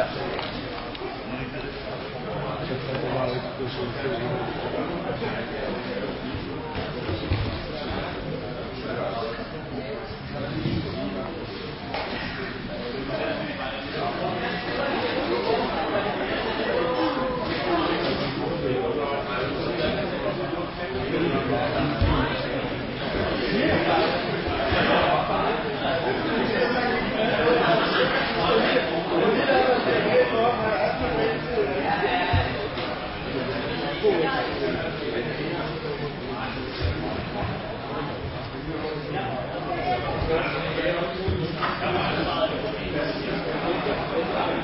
ちょっと待って。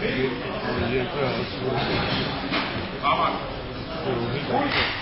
Thank you.